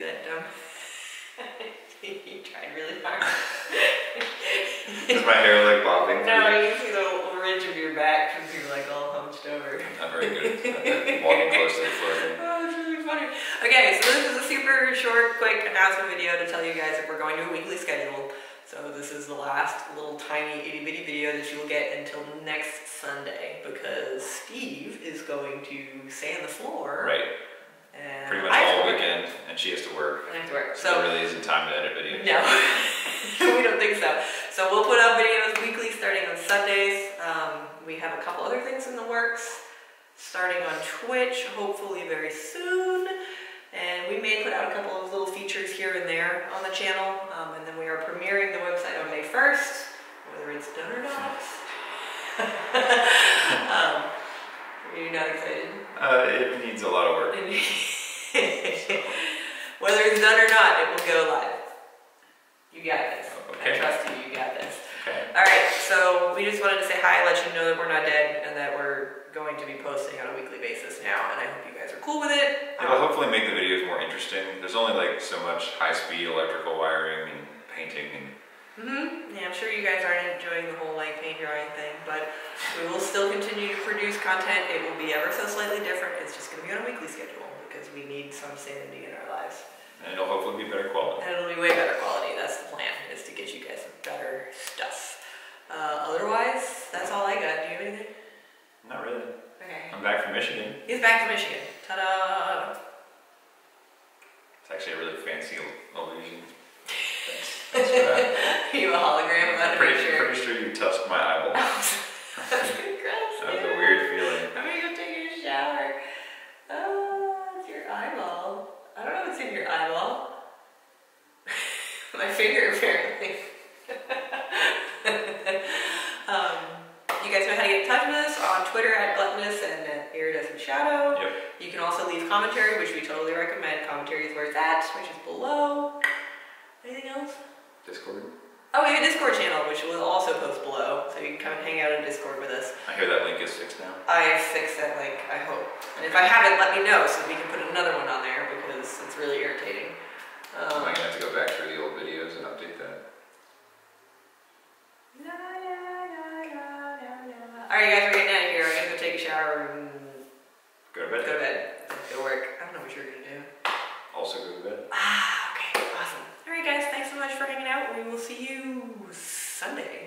that dumb. you tried really hard. Is my hair like bobbing? no, you can see the little ridge of your back because you're like all hunched over. Not very good. at Walking close to the floor. Oh, it's really funny. Okay, so this is a super short, quick announcement video to tell you guys that we're going to a weekly schedule. So this is the last little tiny itty bitty video that you will get until next Sunday because Steve is going to sand the floor. Right. And Pretty much I have to all weekend, and she has to work. I have to work. So So there really isn't time to edit videos. no, we don't think so. So we'll put out videos weekly starting on Sundays. Um, we have a couple other things in the works starting on Twitch, hopefully very soon. And we may put out a couple of little features here and there on the channel. Um, and then we are premiering the website on May 1st, whether it's done or not. um, are you not excited? Uh, it needs a lot of work. Whether it's done or not, it will go live. You got this. Okay. I trust you, you got this. Okay. Alright, so we just wanted to say hi, let you know that we're not dead and that we're going to be posting on a weekly basis now, and I hope you guys are cool with it. It'll hopefully make the videos more interesting. There's only like so much high-speed electrical wiring and painting and Mm-hmm. Yeah, I'm sure you guys aren't enjoying the whole like paint drawing thing, but we will still continue to produce content. It will be ever so slightly different. It's just going to be on a weekly schedule because we need some sanity in our lives. and it'll hopefully be better quality. And it'll be way better quality. That's the plan, is to get you guys better stuff. Uh, otherwise, that's all I got. Do you have anything? Not really. Okay. I'm back from Michigan. He's back from Michigan. Ta-da! It's actually a really fancy illusion. Thanks. Thanks for that. Are you a hologram? I'm about I'm pretty, pretty sure you touched my eyeball. That's gross. That was a weird feeling. I'm gonna go take a shower. Oh, it's your eyeball. I don't know what's in your eyeball. My finger, apparently. um, you guys know how to get in touch with us on Twitter at Gluttonous and at Iridescent Shadow. Yep. You can also leave commentary, which we totally recommend. Commentary is where it's at, which is below. Anything else? Oh, we have a Discord channel, which we'll also post below, so you can come and hang out in Discord with us. I hear that link is fixed now. I fixed that link, I hope. And if I haven't, let me know so we can put another one on there because it's really irritating. Am Um, I gonna have to go back through the old videos and update that? Alright, guys, we're getting out of here. I'm gonna go take a shower and Go to bed. go to bed. Go work. I don't know what you're gonna do. Also go to bed. Ah, okay, awesome. Alright, guys, thanks so much for hanging out. We will see you Sunday.